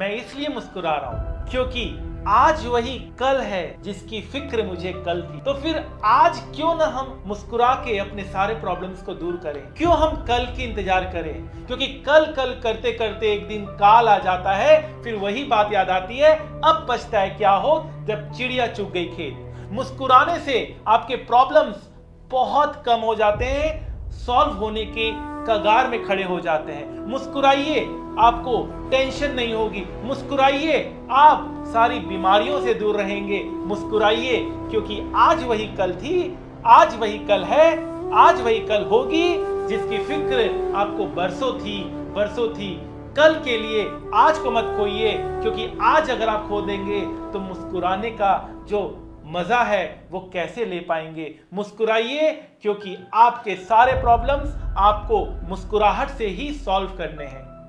मैं इसलिए मुस्कुरा रहा हूँ क्योंकि आज वही कल है जिसकी फ़िक्र मुझे कल थी। तो फिर आज क्यों ना हम मुस्कुरा के अपने सारे प्रॉब्लम्स को दूर करें? क्यों हम कल की इंतज़ार करें? क्योंकि कल कल करते करते एक दिन काल आ जाता है, फिर वही बात याद आती है, अब पछता है क्या हो जब चिड़िया चुग गई खेत। मुस्कुराने से आपके प्रॉब्लम्स बहुत कम हो जाते हैं सॉल्व होने के कगार में खड़े हो जाते हैं। मुस्कुराइए, आपको टेंशन नहीं होगी। मुस्कुराइए, आप सारी बीमारियों से दूर रहेंगे। मुस्कुराइए, क्योंकि आज वही कल थी, आज वही कल है, आज वही कल होगी, जिसकी फ़िक्र आपको बरसों थी बरसों थी। कल के लिए आज को मत खोइए, क्योंकि आज अगर आप खो देंगे तो मुस्कुराने का जो मज़ा है, वो कैसे ले पाएँगे? मुस्कुराइए, क्योंकि आपके सारे प्रॉब्लम्स आपको मुस्कुराहट से ही सॉल्व करने हैं।